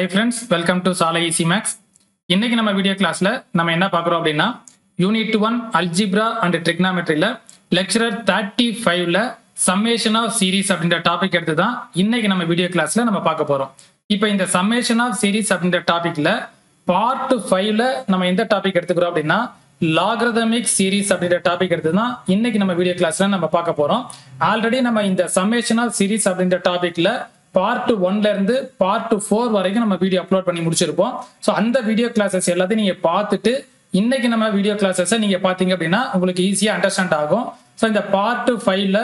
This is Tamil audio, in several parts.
Hi friends welcome to Salai easy maths இன்னைக்கு நம்ம வீடியோ கிளாஸ்ல நம்ம என்ன பார்க்குறோம் அப்படின்னா யூனிட் ஒன் அல்ஜிப்ரா அண்ட் ட்ரிக்னாமெட்ரியில் லெக்சரர் தேர்ட்டி ஃபைவ்ல சம்மேஷன் ஆஃப் சீரீஸ் அப்படின்ற டாபிக் எடுத்து தான் இன்னைக்கு நம்ம வீடியோ கிளாஸ்ல நம்ம பார்க்க போறோம். இப்போ இந்த சம்மேஷன் ஆஃப் சீரீஸ் அப்படின்ற டாபிக்ல பார்ட் ஃபைவ்ல நம்ம எந்த டாபிக் எடுத்துக்கிறோம் அப்படின்னா லாகிரதமிக் சீரீஸ் அப்படின்ற டாபிக் எடுத்து தான் இன்னைக்கு நம்ம வீடியோ கிளாஸ்ல நம்ம பார்க்க போறோம். ஆல்ரெடி நம்ம இந்த சம்மேஷன் ஆஃப் சீரீஸ் அப்படின்ற டாபிக்ல பார்ட் ஒன்ல இருந்து பார்ட் ஃபோர் வரைக்கும் நம்ம வீடியோ அப்லோட் பண்ணி முடிச்சிருப்போம். ஸோ அந்த வீடியோ கிளாஸஸ் எல்லாத்தையும் நீங்க பார்த்துட்டு இன்னைக்கு நம்ம வீடியோ கிளாஸஸை நீங்க பாத்தீங்க அப்படின்னா உங்களுக்கு ஈஸியா அண்டர்ஸ்டாண்ட் ஆகும். ஸோ இந்த பார்ட் ஃபைவ்ல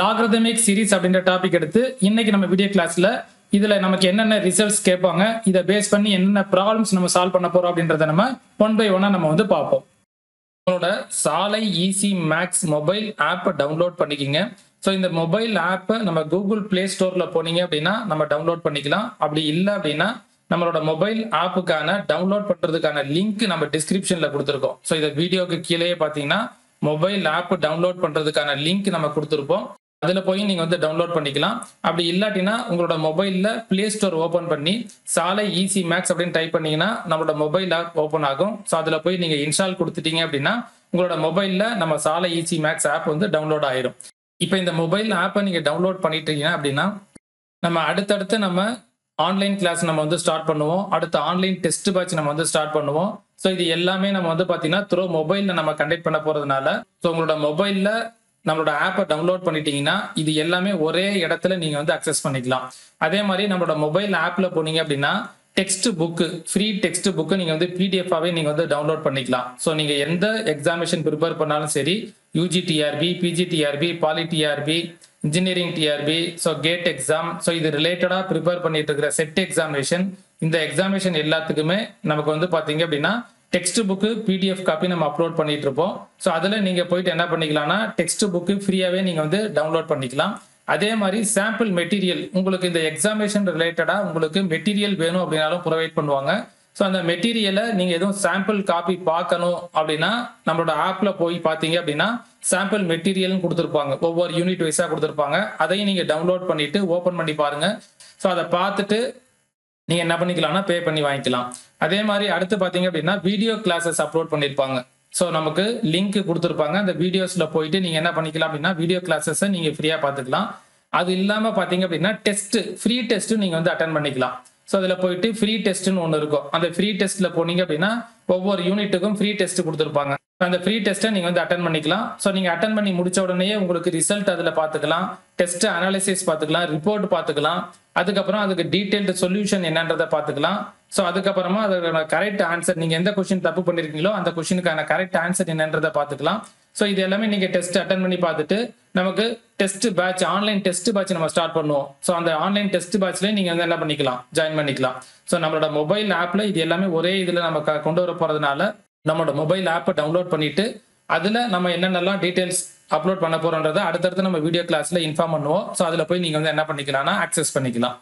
லாக்ரதமிக் சீரிஸ் அப்படின்ற டாபிக் எடுத்து இன்னைக்கு நம்ம வீடியோ கிளாஸ்ல இதுல நமக்கு என்னென்ன ரிசல்ட்ஸ் கேட்பாங்க இதை பேஸ் பண்ணி என்னென்ன ப்ராப்ளம்ஸ் நம்ம சால்வ் பண்ண போறோம் அப்படின்றத நம்ம ஒன் பை ஒன்னா நம்ம வந்து பார்ப்போம். உங்களோட சாலை ஈசி மேக்ஸ் மொபைல் ஆப்பை டவுன்லோட் பண்ணிக்கிங்க. ஸோ இந்த மொபைல் ஆப்பை நம்ம கூகுள் பிளே ஸ்டோரில் போனீங்க அப்படின்னா நம்ம டவுன்லோட் பண்ணிக்கலாம். அப்படி இல்லை அப்படின்னா நம்மளோட மொபைல் ஆப்புக்கான டவுன்லோட் பண்ணுறதுக்கான லிங்க் நம்ம டிஸ்கிரிப்ஷனில் கொடுத்துருக்கோம். ஸோ இந்த வீடியோக்கு கீழேயே பார்த்தீங்கன்னா மொபைல் ஆப் டவுன்லோட் பண்ணுறதுக்கான லிங்க் நம்ம கொடுத்துருப்போம். அதில் போய் நீங்கள் வந்து டவுன்லோட் பண்ணிக்கலாம். அப்படி இல்லாட்டினா உங்களோட மொபைலில் ப்ளே ஸ்டோர் ஓப்பன் பண்ணி சாலை ஈசி மேக்ஸ் அப்படின்னு டைப் பண்ணீங்கன்னா நம்மளோட மொபைல் ஆப் ஓப்பன் ஆகும். ஸோ அதில் போய் நீங்கள் இன்ஸ்டால் கொடுத்துட்டீங்க அப்படின்னா உங்களோட மொபைலில் நம்ம சாலை ஈசி மேக்ஸ் ஆப் வந்து டவுன்லோட் ஆயிரும். இப்போ இந்த மொபைல் ஆப்பை நீங்கள் டவுன்லோட் பண்ணிட்டீங்க அப்படின்னா நம்ம அடுத்தடுத்து நம்ம ஆன்லைன் கிளாஸ் நம்ம வந்து ஸ்டார்ட் பண்ணுவோம். அடுத்து ஆன்லைன் டெஸ்ட் பேட்ச் நம்ம வந்து ஸ்டார்ட் பண்ணுவோம். ஸோ இது எல்லாமே நம்ம வந்து பார்த்தீங்கன்னா த்ரோ மொபைலில் நம்ம கண்டக்ட் பண்ண போகிறதுனால ஸோ உங்களோட மொபைலில் நம்மளோட ஆப்பை டவுன்லோட் பண்ணிட்டீங்கன்னா இது எல்லாமே ஒரே இடத்துல நீங்கள் வந்து அக்சஸ் பண்ணிக்கலாம். அதே மாதிரி நம்மளோட மொபைல் ஆப்பில் போனீங்க அப்படின்னா text book free text book நீங்கள் வந்து பிடிஎஃபாகவே நீங்கள் வந்து டவுன்லோட் பண்ணிக்கலாம். ஸோ நீங்கள் எந்த எக்ஸாமினேஷன் ப்ரிப்பேர் பண்ணாலும் சரி UG TRB PG TRB poly TRB engineering TRB so GATE exam so இது ரிலேட்டடாக ப்ரிப்பேர் பண்ணிட்டு இருக்கிற செட் எக்ஸாமினேஷன் இந்த எக்ஸாமினேஷன் எல்லாத்துக்குமே நமக்கு வந்து பார்த்தீங்க அப்படின்னா டெக்ஸ்ட் புக்கு பிடிஎஃப் காப்பி நம்ம அப்லோட் பண்ணிட்டு இருப்போம். ஸோ அதில் நீங்கள் போயிட்டு என்ன பண்ணிக்கலாம்னா டெக்ஸ்ட் புக்கு ஃப்ரீயாகவே நீங்கள் வந்து டவுன்லோட் பண்ணிக்கலாம். அதே மாதிரி சாம்பிள் மெட்டீரியல் உங்களுக்கு இந்த எக்ஸாமினேஷன் ரிலேட்டடாக உங்களுக்கு மெட்டீரியல் வேணும் அப்படின்னாலும் ப்ரொவைட் பண்ணுவாங்க. ஸோ அந்த மெட்டீரியலை நீங்கள் எதுவும் சாம்பிள் காப்பி பார்க்கணும் அப்படின்னா நம்மளோட ஆப்பில் போய் பார்த்தீங்க அப்படின்னா சாம்பிள் மெட்டீரியல்னு கொடுத்துருப்பாங்க. ஒவ்வொரு யூனிட் வைஸாக கொடுத்துருப்பாங்க. அதையும் நீங்கள் டவுன்லோட் பண்ணிவிட்டு ஓப்பன் பண்ணி பாருங்கள் ஸோ அதை பார்த்துட்டு நீங்கள் என்ன பண்ணிக்கலாம்னா பே பண்ணி வாங்கிக்கலாம். அதே மாதிரி அடுத்து பார்த்தீங்க அப்படின்னா வீடியோ கிளாஸஸ் அப்லோட் பண்ணியிருப்பாங்க ஸோ நமக்கு லிங்க் கொடுத்துருப்பாங்க. அந்த வீடியோஸில் போயிட்டு நீங்கள் என்ன பண்ணிக்கலாம் அப்படின்னா வீடியோ கிளாஸஸை நீங்கள் ஃப்ரீயாக பார்த்துக்கலாம். அது இல்லாமல் பார்த்தீங்க அப்படின்னா டெஸ்ட் ஃப்ரீ டெஸ்ட்டு நீங்கள் வந்து அட்டன் பண்ணிக்கலாம். ஸோ அதில் போயிட்டு ஃப்ரீ டெஸ்ட்னு ஒன்று இருக்கும். அந்த ஃப்ரீ டெஸ்ட்டில் போனீங்க அப்படின்னா ஒவ்வொரு யூனிட்டுக்கும் ஃப்ரீ டெஸ்ட் கொடுத்துருப்பாங்க. அந்த ஃப்ரீ டெஸ்ட்டை நீங்கள் வந்து அட்டன் பண்ணிக்கலாம். ஸோ நீங்கள் அட்டன் பண்ணி முடிச்ச உடனே உங்களுக்கு ரிசல்ட் அதில் பார்த்துக்கலாம். டெஸ்ட் அனாலிசிஸ் பார்த்துக்கலாம். ரிப்போர்ட் பார்த்துக்கலாம். அதுக்கப்புறம் அதுக்கு டீட்டெயில்டு சொல்யூஷன் என்னன்றதை பார்த்துக்கலாம். ஸோ அதுக்கப்புறமா அதோட கரெக்ட் ஆன்சர் நீங்கள் எந்த கொஷின் தப்பு பண்ணியிருக்கீங்களோ அந்த கொஷினுக்கான கரெக்ட் ஆன்சர் என்னன்றதை பார்த்துக்கலாம். ஸோ இது எல்லாமே நீங்கள் டெஸ்ட் அட்டன் பண்ணி பார்த்துட்டு நமக்கு test batch online test batch நம்ம ஸ்டார்ட் பண்ணுவோம். ஸோ அந்த ஆன்லைன் டெஸ்ட் பேட்ச்லேயே நீங்கள் வந்து என்ன பண்ணிக்கலாம்? ஜாயின் பண்ணிக்கலாம். ஸோ நம்மளோட மொபைல் ஆப்பில் இது எல்லாமே ஒரே இதில் நம்ம க- கொண்டு வர போகிறதுனால நம்மளோட மொபைல் ஆப்பை டவுன்லோட் பண்ணிட்டு அதில் நம்ம என்னென்னலாம் டீட்டெயில்ஸ் அப்லோட் பண்ண போகிறோன்றதை அடுத்தடுத்து நம்ம வீடியோ கிளாஸில் இன்ஃபார்ம் பண்ணுவோம். ஸோ அதில் போய் நீங்கள் வந்து என்ன பண்ணிக்கலாம்னா ஆக்சஸ் பண்ணிக்கலாம்.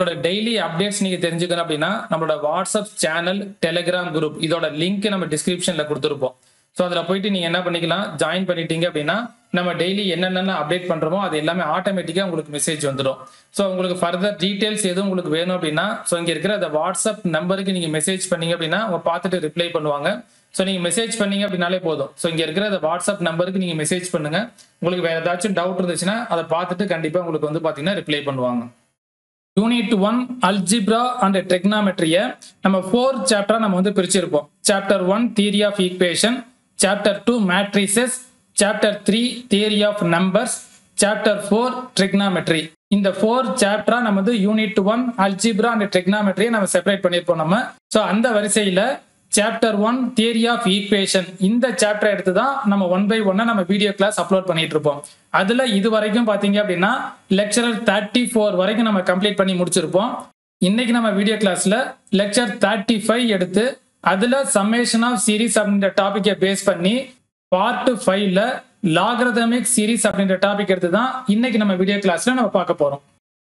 நம்மளோட டெய்லி அப்டேட்ஸ் நீங்க தெரிஞ்சுக்கணும் அப்படின்னா நம்மளோட வாட்ஸ்அப் சேனல் டெலிகிராம் குரூப் இதோட லிங்க் நம்ம டிஸ்கிரிப்ஷன்ல கொடுத்துருப்போம். ஸோ அதில் போயிட்டு நீங்க என்ன பண்ணிக்கலாம்? ஜாயின் பண்ணிட்டீங்க அப்படின்னா நம்ம டெய்லி என்னென்ன அப்டேட் பண்றோமோ அது எல்லாமே ஆட்டோமேட்டிக்காக உங்களுக்கு மெசேஜ் வந்துடும் ஸோ உங்களுக்கு ஃபர்தர் டீட்டெயில்ஸ் எதுவும் உங்களுக்கு வேணும் அப்படின்னா ஸோ இங்கே இருக்கிற அந்த வாட்ஸ்அப் நம்பருக்கு நீங்க மெசேஜ் பண்ணீங்க அப்படின்னா அவங்க பார்த்துட்டு ரிப்ளை பண்ணுவாங்க. ஸோ நீங்க மெசேஜ் பண்ணீங்க அப்படின்னாலே போதும். ஸோ இங்க இருக்கிற அந்த வாட்ஸ்அப் நம்பருக்கு நீங்க மெசேஜ் பண்ணுங்க. உங்களுக்கு வேற ஏதாச்சும் டவுட் இருந்துச்சுன்னா அதை பார்த்துட்டு கண்டிப்பா உங்களுக்கு வந்து பாத்தீங்கன்னா ரிப்ளை பண்ணுவாங்க. யூனிட் ஒன் அல்ஜிப்ரா அண்ட் டெக்னாமெட்ரியை நம்ம ஃபோர் சாப்டரா நம்ம வந்து பிரிச்சிருப்போம். Chapter one theory of equation chapter two matrices chapter three theory of numbers chapter four trigonometry இந்த ஃபோர் சாப்டரா நம்ம வந்து யூனிட் ஒன் அல்ஜிப்ரா அண்ட் டெக்னாமெட்ரியை நம்ம செப்பரேட் பண்ணியிருப்போம் நம்ம. ஸோ அந்த வரிசையில chapter one theory of equation இந்த சாப்டர் எடுத்து தான் நம்ம ஒன் பை ஒன்னா நம்ம வீடியோ கிளாஸ் அப்லோட் பண்ணிட்டு இருப்போம். அதுல இது வரைக்கும் பாத்தீங்க அப்படின்னா லெக்சரர் தேர்ட்டி ஃபோர் வரைக்கும் நம்ம கம்ப்ளீட் பண்ணி முடிச்சிருப்போம். இன்னைக்கு நம்ம வீடியோ கிளாஸ்ல லெக்சர் தேர்ட்டி ஃபைவ் எடுத்து அதுல சம்மேஷன் ஆஃப் சீரிஸ் அப்படின்ற டாபிக்கை பேஸ் பண்ணி பார்ட் ஃபைவ்ல லாகரதமிக் சீரிஸ் அப்படின்ற டாபிக் எடுத்து தான் இன்னைக்கு நம்ம வீடியோ கிளாஸ்ல நம்ம பார்க்க போறோம்.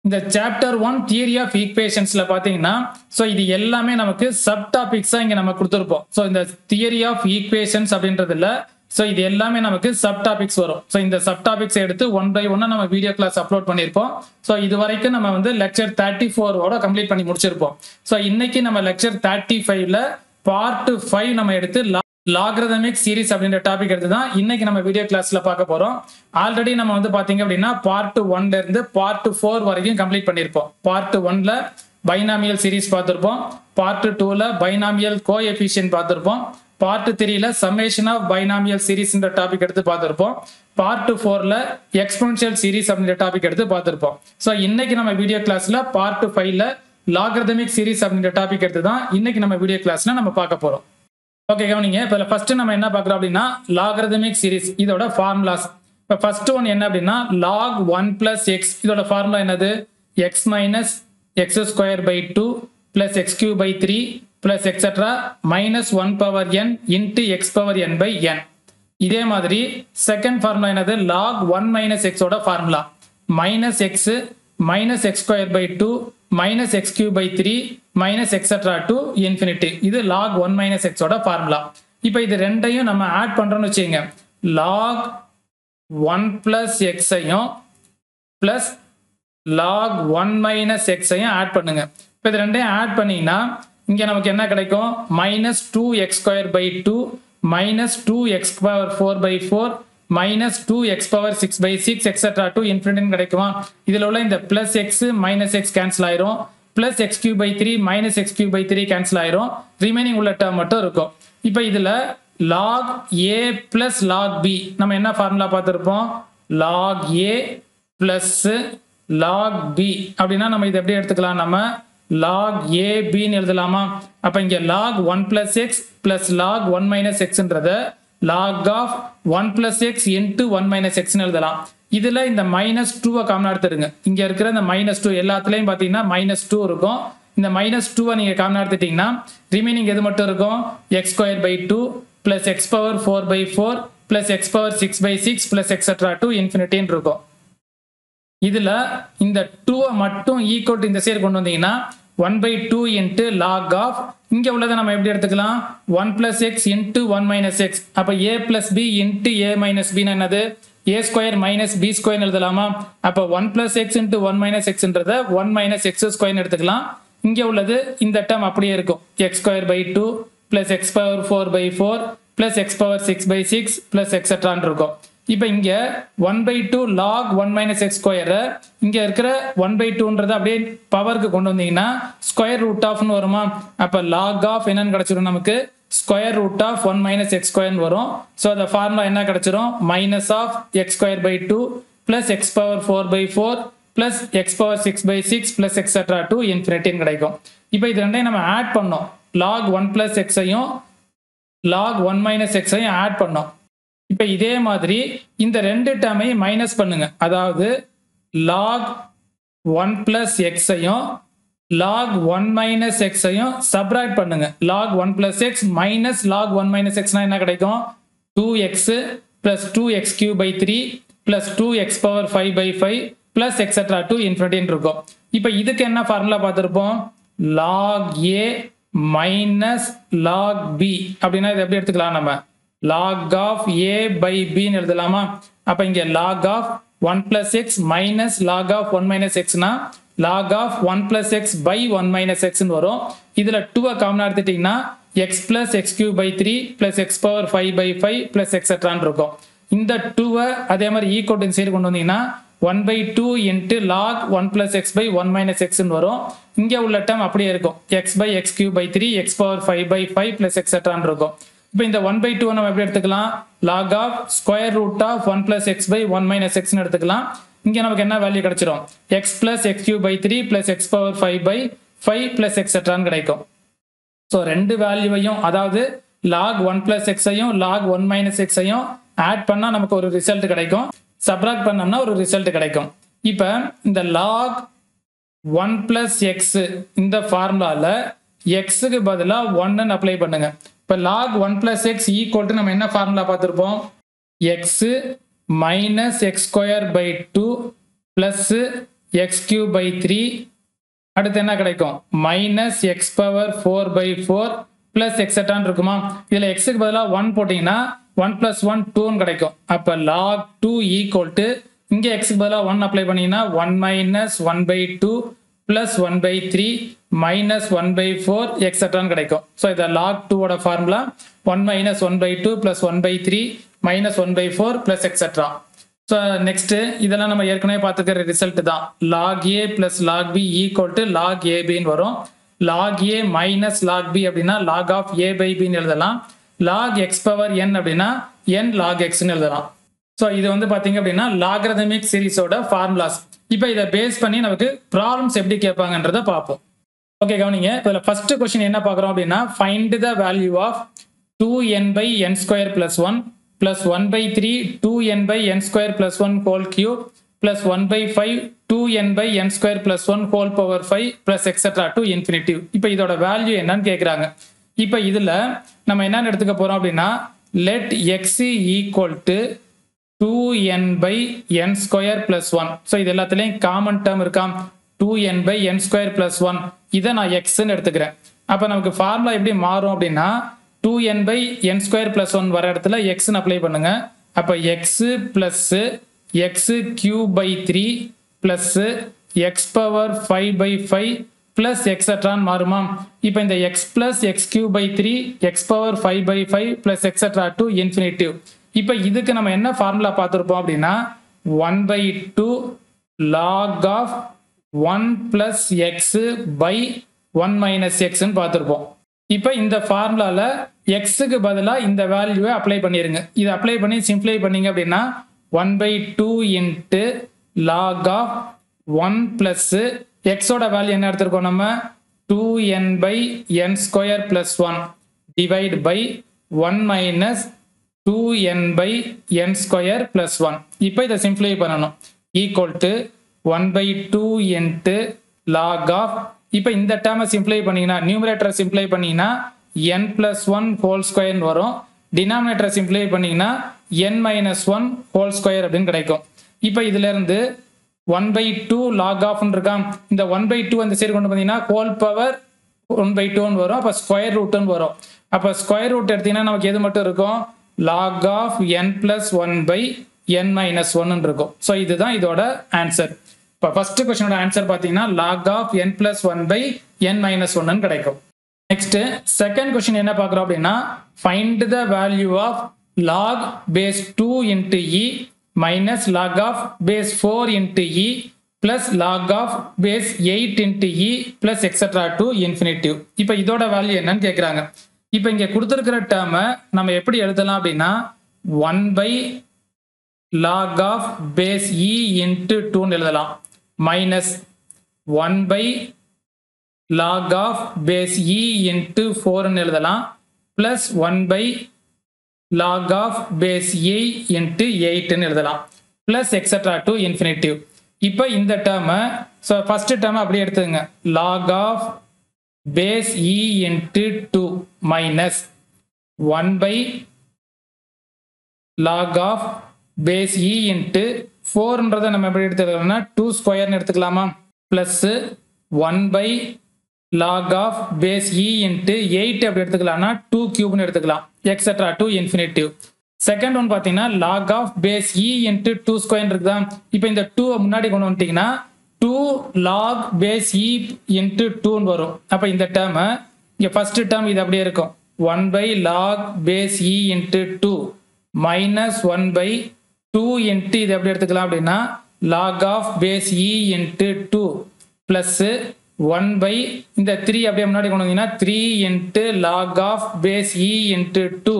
இந்த சாப்டர் ஒன் தியரி ஆஃப் ஈக்குவேஷன்ஸ்ல பாத்தீங்கன்னா ஸோ இது எல்லாமே நமக்கு சப் டாபிக்ஸா இங்க நம்ம கொடுத்துருப்போம். ஸோ இந்த தியரி ஆஃப் ஈக்குவேஷன்ஸ் அப்படின்றதுல ஸோ இது எல்லாமே நமக்கு சப் டாபிக்ஸ் வரும். ஸோ இந்த சப் டாபிக்ஸ் எடுத்து ஒன் பை ஒன்னா நம்ம வீடியோ கிளாஸ் அப்லோட் பண்ணியிருப்போம். ஸோ இது வரைக்கும் நம்ம வந்து லெக்சர் தேர்ட்டி ஃபோரோட கம்ப்ளீட் பண்ணி முடிச்சிருப்போம். ஸோ இன்னைக்கு நம்ம லெக்சர் தேர்ட்டி ஃபைவ்ல பார்ட் ஃபைவ் நம்ம எடுத்து லாக்ரதமிக் சீரிஸ் அப்படின்ற டாபிக் எடுத்து தான் இன்னைக்கு நம்ம வீடியோ கிளாஸ்ல பார்க்க போறோம். ஆல்ரெடி நம்ம வந்து பாத்தீங்க அப்படின்னா பார்ட் ஒன்ல இருந்து பார்ட் ஃபோர் வரைக்கும் கம்ப்ளீட் பண்ணியிருப்போம். பார்ட் ஒன்ல பைனாமியல் சீரிஸ் பார்த்துருப்போம். பார்ட் டூல பைனாமியல் கோ எஃபிஷியன் பார்த்துருப்போம். பார்ட் த்ரீல சம்மேஷன் ஆஃப் பைனாமியல் சீரிஸ்ன்ற டாபிக் எடுத்து பார்த்துருப்போம். பார்ட் ஃபோர்ல எக்ஸ்போனன்ஷியல் சீரிஸ் அப்படின்ற டாபிக் எடுத்து பார்த்துருப்போம். ஸோ இன்னைக்கு நம்ம வீடியோ கிளாஸ்ல பார்ட் ஃபைவ்ல லாக்ரதமிக் சீரிஸ் அப்படின்ற டாபிக் எடுத்து தான் இன்னைக்கு நம்ம வீடியோ கிளாஸ்ல நம்ம பார்க்க போறோம். ஓகே கவனிங்க. இப்போ ஃபர்ஸ்ட் நம்ம என்ன பார்க்குறோம் அப்படின்னா லாகரதமிக் சீரிஸ் இதோட ஃபார்முலாஸ் இப்போ ஃபர்ஸ்ட் ஒன் என்ன அப்படின்னா லாக் ஒன் பிளஸ் எக்ஸ் இதோட ஃபார்முலா என்னது? X minus x square by two plus x cube by three plus extra minus one power n into x power n by n இதே மாதிரி செகண்ட் ஃபார்முலா என்னது? லாக் ஒன் மைனஸ் எக்ஸோட formula minus x minus x square by two minus x cube by three minus extra to infinity இது லாக் ஒன் மைனஸ் எக்ஸோட ஃபார்முலா இப்போ இது ரெண்டையும் நம்ம ஆட் பண்ணுறோம்னு வச்சுக்கோங்க. லாக் ஒன் பிளஸ் எக்ஸையும் பிளஸ் லாக் ஒன் மைனஸ் எக்ஸையும் ஆட் பண்ணுங்க. இப்போ இது ரெண்டையும் ஆட் பண்ணிங்கன்னா இங்கே நமக்கு என்ன கிடைக்கும்? Minus two x square by two minus two x power four by four minus two x power six by six extra to இன்ஃபினிட்டின்னு கிடைக்குமா? இதில் உள்ள இந்த plus x minus x cancel ஆயிரும். Plus x cube by three minus x cube by three cancel ஆயிரும். ரிமைனிங் உள்ள டேர்ம் மட்டும் இருக்கும். இப்போ இதில் log a plus log b நம்ம என்ன ஃபார்முலா பார்த்துருப்போம்? Log a plus log b அப்படின்னா நம்ம இதை எப்படி எடுத்துக்கலாம்? நம்ம லாக் ஏ பின்னு எழுதலாமா? அப்போ இங்கே log one plus x plus log one minus எக்ஸ்ன்றத log of one plus x into one minus எக்ஸ்னு எழுதலாம். இதுல இந்த மைனஸ் டூவை காமனா எடுத்துருங்க இங்க இருக்கிற இந்த மைனஸ் டூ எல்லாத்துலயும் பாத்தீங்கன்னா மைனஸ் டூ இருக்கும். இந்த மைனஸ் டூவை நீங்க காமனா எடுத்துட்டீங்கன்னா ரிமைனிங் எது மட்டும் இருக்கும்? X square by two plus x power four by four plus x power six by six plus extra to இன்ஃபினிட்டின்னு இருக்கும். இதுல இந்த டூவை மட்டும் ஈக்குவல் இந்த சைடு கொண்டு வந்தீங்கன்னா one by two into log of இங்க உள்ளதை நம்ம எப்படி எடுத்துக்கலாம்? One plus x into one minus x அப்ப a plus b into a minus பின்னு என்னது? A square minus b square எழுதலாமா? அப்ப one plus x into one minus எக்ஸ்ன்றத one minus x square எடுத்துக்கலாம். இங்க உள்ளது இந்த டேர்ம் அப்படியே இருக்கும். X square by two plus x power four by four plus x power six by six plus எக்ஸட்ரான் இருக்கும். இப்போ இங்க one by two log one minus x square இங்க இருக்கிற ஒன் பை டூன்றத அப்படியே பவருக்கு கொண்டு வந்தீங்கன்னா ஸ்கொயர் ரூட் ஆஃப்னு வருமா? அப்ப லாக் ஆஃப் என்னன்னு கிடைச்சிடும் நமக்கு. Square root of one minus x ஸ்கொயர்னு வரும். ஸோ அந்த ஃபார்முலா என்ன கிடச்சிரும்? Minus of x square by two plus x power four by four plus x power six by six plus extra to இன்ஃபினிட்டின்னு கிடைக்கும். இப்போ இது ரெண்டையும் நம்ம ஆட் பண்ணோம். லாக் ஒன் பிளஸ் எக்ஸையும் லாக் ஒன் மைனஸ் எக்ஸையும் ஆட் பண்ணோம். இப்போ இதே மாதிரி இந்த ரெண்டு டேர்மையும் மைனஸ் பண்ணுங்க. அதாவது லாக் ஒன் பிளஸ் எக்ஸையும் லாக் ஒன் மைனஸ் எக்ஸையும் சப்ராக்ட் பண்ணுங்க. Log one plus X minus log one minus எக்ஸ்னா என்ன கிடைக்கும்? Two X plus two X cube by three plus two X power five by five plus extra to இன்ஃபினிட்டின்னு இருக்கும். இப்போ இதுக்கு என்ன ஃபார்முலா பார்த்துருப்போம்? Log A minus log B அப்படின்னா இதை எப்படி எடுத்துக்கலாம் நம்ம? லாக் ஆஃப் ஏ பை பின்னு எழுதலாமா? அப்போ இங்கே log of one plus X minus log of one minus எக்ஸ்னா னா log of 1 plus x by 1 minus x ன்னு வரும் இதுல 2 காமனா எடுத்துட்டீங்கன்னா x plus x cube by 3 plus x power 5 by 5 plus etc இருக்கும் இந்த 2 அதே மாதிரி ஈக்குவல் டு சைடு கொண்டு வந்தீங்கன்னா 1 by 2 into log 1 plus x by 1 minus x ன்னு வரும் இங்க உள்ள டேர்ம் அப்படியே இருக்கும் x by x cube by 3 x power 5 by 5 plus etc இருக்கும் இப்போ இந்த ஒன் பை டூ நம்ம எப்படி எடுத்துக்கலாம்? Log of square root of one plus x by one minus எக்ஸ்னு எடுத்துக்கலாம். இங்கே நமக்கு என்ன வேல்யூ கிடைச்சிரும்? X plus x cube by three plus x power five by five plus எக்ஸெட்ரான்னு கிடைக்கும். ஸோ ரெண்டு வேல்யூவையும் அதாவது லாக் ஒன் பிளஸ் எக்ஸையும் லாக் ஒன் மைனஸ் எக்ஸையும் ஆட் பண்ணால் நமக்கு ஒரு ரிசல்ட் கிடைக்கும். சப்ராக்ட் பண்ணோம்னா ஒரு ரிசல்ட் கிடைக்கும். இப்போ இந்த லாக் ஒன் பிளஸ் எக்ஸ் இந்த ஃபார்முலாவில் எக்ஸுக்கு பதிலாக ஒன்னு அப்ளை பண்ணுங்க. இப்போ log one plus x equal to நம்ம என்ன ஃபார்முலா பார்த்துருப்போம்? X minus x square by two plus x cube by three அடுத்து என்ன கிடைக்கும்? Minus x power four by four plus எக்ஸட்டான் இருக்குமா? இதில் எக்ஸுக்கு பதிலாக ஒன் போட்டிங்கன்னா ஒன் பிளஸ் ஒன் டூன்னு கிடைக்கும். அப்போ லாக் டூ ஈக்குவல் டு இங்கே எக்ஸுக்கு பதிலாக ஒன் அப்ளை பண்ணிங்கன்னா one minus one by two plus one by three minus one by four எக்ஸட்ரான்னு கிடைக்கும். ஸோ இதை லாக் டூவோட formula one minus one by two plus one by three minus one by four plus extra so next இதெல்லாம் நம்ம ஏற்கனவே பார்த்துக்கிற ரிசல்ட் தான். Log a plus log b equal to log ஏபின்னு வரும். Log a minus log b அப்படின்னா லாக் ஆஃப் ஏ பை பின்னு எழுதலாம். லாக் எக்ஸ் பவர் என் அப்படின்னா என் லாக் எக்ஸ்னு எழுதலாம். ஸோ இது வந்து பார்த்தீங்க அப்படின்னா லாக்ரதமிக் சீரிஸோட ஃபார்முலாஸ் இப்போ இதை பேஸ் பண்ணி நமக்கு ப்ராப்ளம்ஸ் எப்படி கேட்பாங்கன்றத பார்ப்போம். ஓகே கவனிங்க. இப்போ இதில் ஃபர்ஸ்ட் கொஸ்டின் என்ன பார்க்குறோம் அப்படின்னா find the value of two n by n square plus one plus one by three two n by n square plus one whole cube plus one by five two n by n square plus one whole power five plus extra to infinity இப்போ இதோட வேல்யூ என்னன்னு கேட்குறாங்க இப்போ இதில் நம்ம என்னென்னு எடுத்துக்க போகிறோம் அப்படின்னா let x equal to two n by n square plus one so இது எல்லாத்துலேயும் காமன் டேர்ம் இருக்காம் two n by n square plus one இதை நான் எக்ஸ்ன்னு எடுத்துக்கிறேன். அப்போ நமக்கு ஃபார்முலா எப்படி மாறும் அப்படின்னா two n by n square plus one வர இடத்துல எக்ஸ்ன்னு அப்ளை பண்ணுங்க. அப்போ x plus x cube by three plus x power five by five plus எக்ஸட்ரான்னு மாறுமா? இப்போ இந்த x plus x cube by three x power five by five plus extra to infinity இப்போ இதுக்கு நம்ம என்ன ஃபார்முலா பார்த்துருப்போம் அப்படின்னா one by two log of one plus x by one minus எக்ஸ்ன்னு பார்த்துருப்போம். இப்போ இந்த ஃபார்முலாவில் எக்ஸுக்கு பதிலாக இந்த வேல்யூவை அப்ளை பண்ணிடுங்க இதை அப்ளை பண்ணி சிம்ப்ளை பண்ணீங்க அப்படின்னா one by two into log of one plus எக்ஸோட வேல்யூ என்ன எடுத்திருக்கோம் நம்ம? Two n by n square plus one divide by one minus two n by n square plus one இப்போ இதை சிம்ப்ளை பண்ணணும். Equal to one by two into log of இப்போ இந்த டேர்மை சிம்ப்ளை பண்ணீங்கன்னா நியூமரேட்டரை சிம்ப்ளை பண்ணீங்கன்னா என் பிளஸ் ஒன் ஹோல் ஸ்கொயர்னு வரும். டினாமினேட்டரை சிம்ப்ளை பண்ணீங்கன்னா N minus one whole square அப்படின்னு கிடைக்கும். இப்போ இதுலேருந்து ஒன் பை டூ லாக் ஆஃப்னு இருக்கான் இந்த ஒன் பை டூ அந்த சைடு கொண்டு வந்தீங்கன்னா ஹோல் பவர் ஒன் பை டூன்னு வரும். அப்போ ஸ்கொயர் ரூட்டுன்னு வரும். அப்போ ஸ்கொயர் ரூட் எடுத்தீங்கன்னா நமக்கு எது மட்டும் இருக்கும்? Log of N plus one by N minus ஒன்னு இருக்கும். ஸோ இதுதான் இதோட ஆன்சர் இப்போ ஃபர்ஸ்ட் கொஸ்டினோட ஆன்சர் பார்த்தீங்கன்னா log of n plus one by n minus ஒன்னு கிடைக்கும். நெக்ஸ்ட் செகண்ட் கொஸ்டின் என்ன பார்க்குறோம் அப்படின்னா find the value of log base two into e minus log of base four into e plus log of base eight into e plus extra to infinity இப்போ இதோட வேல்யூ என்னன்னு கேட்குறாங்க இப்போ இங்கே கொடுத்துருக்கிற டேர்மை நம்ம எப்படி எழுதலாம் அப்படின்னா one by log of base e into டூன்னு எழுதலாம். Minus one by log of base e into ஃபோர்னு எழுதலாம். Plus one by log of base a into எயிட்னு எழுதலாம். ப்ளஸ் etc டு இன்ஃபினிட்டிவ் இப்போ இந்த டேர்மை ஸோ ஃபர்ஸ்ட் டேர்மை அப்படியே எடுத்துங்க log of base e into two minus one by log of base E into ஃபோர்ன்றதை நம்ம எப்படி எடுத்துக்கலாம்னா டூ ஸ்கொயர்னு எடுத்துக்கலாமா? Plus one by log of base e into eight அப்படி எடுத்துக்கலாம்னா டூ கியூப்னு எடுத்துக்கலாம். Extra to infinity second one பார்த்தீங்கன்னா log of base e into two square இருக்குதா? இப்போ இந்த டூவை முன்னாடி கொண்டு வந்துட்டீங்கன்னா two log base e into டூன்னு வரும். அப்போ இந்த டேர்மு இங்கே ஃபர்ஸ்ட் டேர்ம் இது அப்படியே இருக்கும். One by log base e into two minus one by two into இது எப்படி எடுத்துக்கலாம் அப்படின்னா log of base e into two plus one by இந்த த்ரீ அப்படியே முன்னாடி கொண்டு வந்தீங்கன்னா three into log of base e into two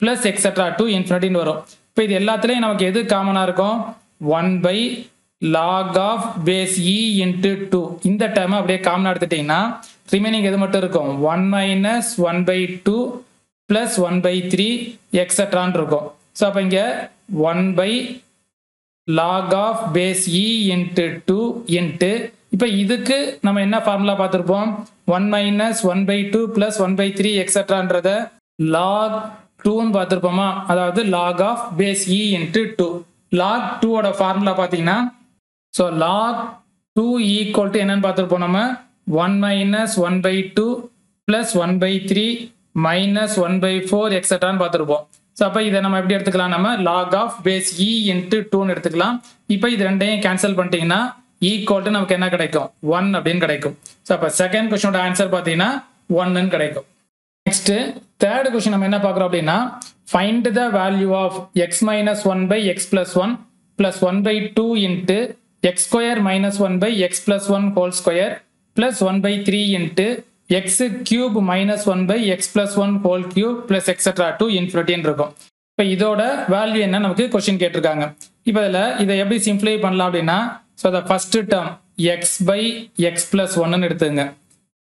plus extra to இன்ஃபினிட்டின்னு வரும். இப்போ இது எல்லாத்துலேயும் நமக்கு எது காமனாக இருக்கும்? One by log of base e into two இந்த டேர்மை அப்படியே காமனாக எடுத்துட்டிங்கன்னா ரிமைனிங் எது மட்டும் இருக்கும்? One minus one by two plus one by three எக்ஸட்ரான் இருக்கும். ஸோ அப்போ இங்கே one by log of base e into two into இப்போ இதுக்கு நம்ம என்ன ஃபார்முலா பார்த்துருப்போம்? One minus one by two plus one by three எக்ஸட்ரான்றத log டூன்னு பார்த்துருப்போமா? அதாவது log of base e into two log டூவோட ஃபார்முலா பார்த்தீங்கன்னா so log two equal to என்னன்னு பார்த்துருப்போம் நம்ம? One minus one by two plus one by three minus one by four எக்ஸட்ரான்னு பார்த்துருப்போம். ஸோ அப்போ இதை நம்ம எப்படி எடுத்துக்கலாம்? நம்ம log of base e into டூன்னு எடுத்துக்கலாம். இப்போ இது ரெண்டையும் கேன்சல் பண்ணிட்டீங்கன்னா e ஈக்குவல் டு நமக்கு என்ன கிடைக்கும்? ஒன் அப்படின்னு கிடைக்கும். ஸோ அப்போ செகண்ட் கொஸ்டினோட ஆன்சர் பார்த்தீங்கன்னா ஒன்னு கிடைக்கும். நெக்ஸ்ட் தேர்ட் கொஸ்டின் நம்ம என்ன பார்க்குறோம் அப்படின்னா find the value of x minus one by x plus one plus one by two into x square minus one by x plus one whole square plus one by three into x cube minus one by x plus one whole cube plus extra to இன்ஃபினிட்டின்னு இருக்கும். இப்போ இதோட வேல்யூ என்ன நமக்கு கொஸ்டின் கேட்டிருக்காங்க. இப்போ இதில் இதை எப்படி சிம்ப்ளை பண்ணலாம் அப்படின்னா ஸோ அதை first term x by x plus ஒன்னு எடுத்துங்க.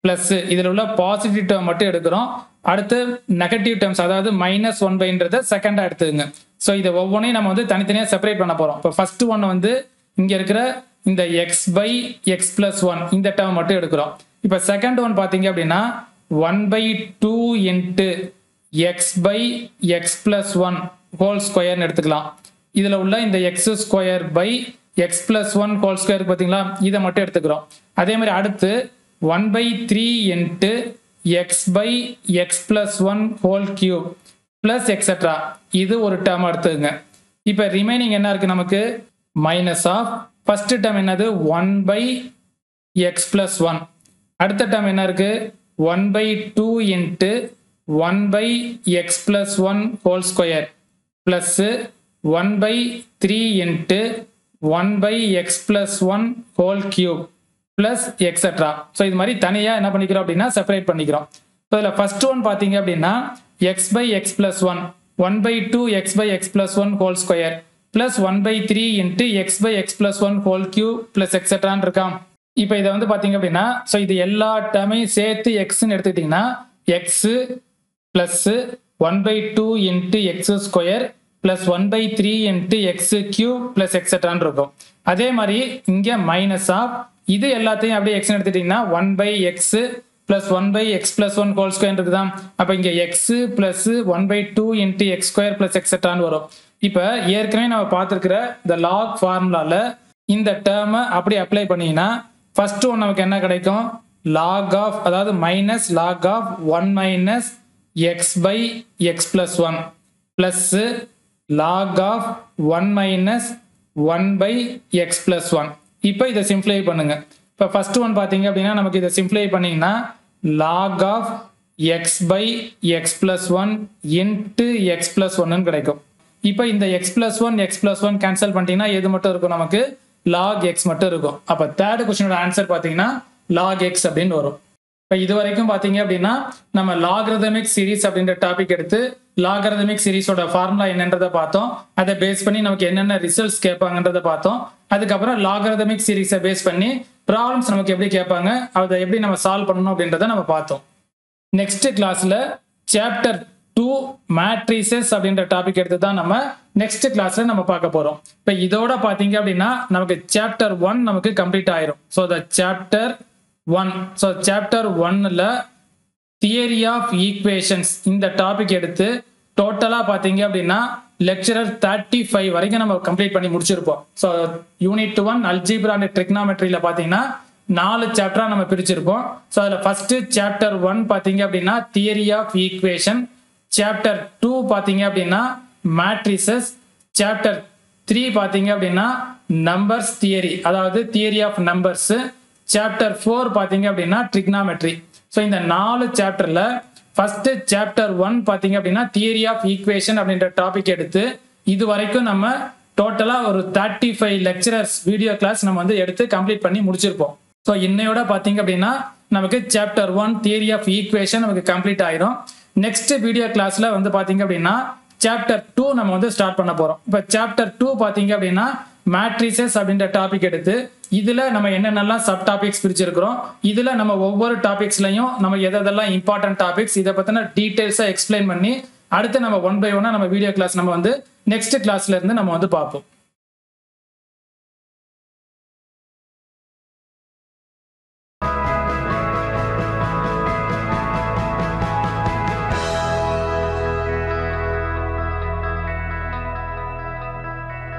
ப்ளஸ் இதில் உள்ள பாசிட்டிவ் டேர்ம் மட்டும் எடுக்கிறோம். அடுத்து நெகட்டிவ் டேர்ம்ஸ் அதாவது மைனஸ் ஒன் பைன்றத செகண்டாக எடுத்துங்க ஸோ இதை ஒவ்வொன்றையும் நம்ம வந்து தனித்தனியாக செப்பரேட் பண்ண போகிறோம் இப்போ ஃபர்ஸ்ட் ஒன் வந்து இங்கே இருக்கிற இந்த x by x plus one இந்த டேர்ம் மட்டும் எடுக்கிறோம். இப்போ செகண்ட் ஒன் பார்த்தீங்க அப்படின்னா one by two into x by x plus one whole ஸ்கொயர்னு எடுத்துக்கலாம். இதில் உள்ள இந்த x square by x plus one whole square பார்த்தீங்களா இதை மட்டும் எடுத்துக்கிறோம். அதே மாதிரி அடுத்து one by three into x by x plus one whole cube plus extra இது ஒரு டேர்ம் எடுத்துங்க இப்போ ரிமைனிங் என்ன இருக்குது நமக்கு? மைனஸ் ஆஃப் ஃபர்ஸ்ட் டேர்ம் என்னது? One by x plus one அடுத்த டேர்ம் என்ன இருக்கு? One by two into one by x plus one whole square plus one by three into one by x plus one whole cube plus extra so இது மாதிரி தனியாக என்ன பண்ணிக்கிறோம் அப்படின்னா செப்பரேட் பண்ணிக்கிறோம். ஸோ இதில் ஃபர்ஸ்ட் ஒன் பார்த்தீங்க அப்படின்னா x by x plus one one by two x by x plus one whole square plus one by three into x by x plus one whole cube plus எக்ஸட்ரான் இருக்கான் இப்போ இதை வந்து பார்த்தீங்க அப்படின்னா ஸோ இது எல்லா டேர்மையும் சேர்த்து எக்ஸ்ன்னு எடுத்துக்கிட்டிங்கன்னா x plus one by two into x square plus one by three into x cube plus எக்ஸட்ரான் இருக்கும். அதே மாதிரி இங்கே மைனஸ் ஆஃப் இது எல்லாத்தையும் அப்படியே எக்ஸ் எடுத்துட்டிங்கன்னா one by x plus one by x plus one whole square இருக்குதான் அப்போ இங்கே x plus one by two into x square plus எக்ஸட்ரான்னு வரும். இப்போ ஏற்கனவே நம்ம பார்த்துருக்கிற இந்த லாக் ஃபார்முலாவில் இந்த டேர்மை அப்படி அப்ளை பண்ணிங்கன்னா ஃபர்ஸ்ட் ஒன் நமக்கு என்ன கிடைக்கும்? லாக் ஆஃப் அதாவது minus log of one minus x by x plus one plus log of one minus one by x plus one இப்போ இதை சிம்ப்ளை பண்ணுங்க. இப்போ ஃபர்ஸ்ட் ஒன் பார்த்தீங்க அப்படின்னா நமக்கு இதை சிம்ப்ளை பண்ணீங்கன்னா log of x by x plus one into x plus ஒன்னு கிடைக்கும். இப்போ இந்த x plus one x plus one cancel பண்ணிட்டீங்கன்னா எது மட்டும் இருக்கும் நமக்கு? லாக் எக்ஸ் மட்டும் இருக்கும். அப்போ தேர்ட் கொஸ்டினோட ஆன்சர் பார்த்தீங்கன்னா லாக் எக்ஸ் அப்படின்னு வரும். இப்போ இது வரைக்கும் பார்த்தீங்க அப்படின்னா நம்ம லாக்ரதமிக் சீரிஸ் அப்படின்ற டாபிக் எடுத்து லாகரதமிக் சீரிஸோட ஃபார்முலா என்னன்றதை பார்த்தோம். அதை பேஸ் பண்ணி நமக்கு என்னென்ன ரிசல்ட்ஸ் கேட்பாங்கன்றதை பார்த்தோம். அதுக்கப்புறம் லாகரதமிக் சீரிஸை பேஸ் பண்ணி ப்ராப்ளம்ஸ் நமக்கு எப்படி கேட்பாங்க அதை எப்படி நம்ம சால்வ் பண்ணணும் அப்படின்றத நம்ம பார்த்தோம். நெக்ஸ்ட் கிளாஸ்ல சாப்டர் டூ மேட்ரிசஸ் அப்படின்ற டாபிக் எடுத்து தான் நம்ம நெக்ஸ்ட் கிளாஸ்ல நம்ம பார்க்க போறோம். இப்போ இதோட பாத்தீங்க அப்படின்னா நமக்கு சாப்டர் ஒன் நமக்கு கம்ப்ளீட் ஆயிரும். So the chapter one so chapter ஒன்ல தியரி ஆஃப் ஈக்குவேஷன்ஸ் இந்த டாபிக் எடுத்து டோட்டலாக பார்த்தீங்க அப்படின்னா லெக்சரர் தேர்ட்டி ஃபைவ் வரைக்கும் நம்ம கம்ப்ளீட் பண்ணி முடிச்சிருப்போம். So unit one algebra and ட்ரிக்னாமெட்ரியில் பார்த்தீங்கன்னா நாலு சாப்டரா நம்ம பிரிச்சிருப்போம். ஸோ அதில் ஃபர்ஸ்ட் சாப்டர் ஒன் பார்த்தீங்க அப்படின்னா theory of equation chapter two பார்த்தீங்க அப்படின்னா மேட்ரிசஸ் சாப்டர் த்ரீ பார்த்தீங்க அப்படின்னா நம்பர்ஸ் தியரி அதாவது theory of numbers chapter four பார்த்தீங்க அப்படின்னா ட்ரிக்னாமெட்ரி ஸோ இந்த நாலு சாப்டர்ல ஃபர்ஸ்ட் சாப்டர் ஒன் பார்த்தீங்க அப்படின்னா தியரி ஆஃப் ஈக்குவேஷன் அப்படின்ற டாபிக் எடுத்து இது வரைக்கும் நம்ம டோட்டலாக ஒரு thirty five lecturers video class நம்ம வந்து எடுத்து கம்ப்ளீட் பண்ணி முடிச்சிருப்போம். ஸோ இன்னையோட பார்த்தீங்க அப்படின்னா நமக்கு chapter one theory of equation நமக்கு கம்ப்ளீட் ஆயிரும். நெக்ஸ்ட் வீடியோ கிளாஸ்ல வந்து பார்த்தீங்க அப்படின்னா சாப்டர் டூ நம்ம வந்து ஸ்டார்ட் பண்ண போறோம். இப்போ சாப்டர் டூ பார்த்தீங்க அப்படின்னா மேட்ரிசஸ் அப்படின்ற டாபிக் எடுத்து இதுல நம்ம என்னென்னலாம் சப் டாபிக்ஸ் பிரிச்சிருக்கிறோம் இதுல நம்ம ஒவ்வொரு டாபிக்ஸ்லயும் நம்ம எதெல்லாம் இம்பார்ட்டன்ட் டாபிக்ஸ் இதை பத்தின டீடைல்ஸா எக்ஸ்பிளைன் பண்ணி அடுத்து நம்ம ஒன் பை ஒன்னா நம்ம வீடியோ கிளாஸ் நம்ம வந்து நெக்ஸ்ட் கிளாஸ்ல இருந்து நம்ம வந்து பார்ப்போம்.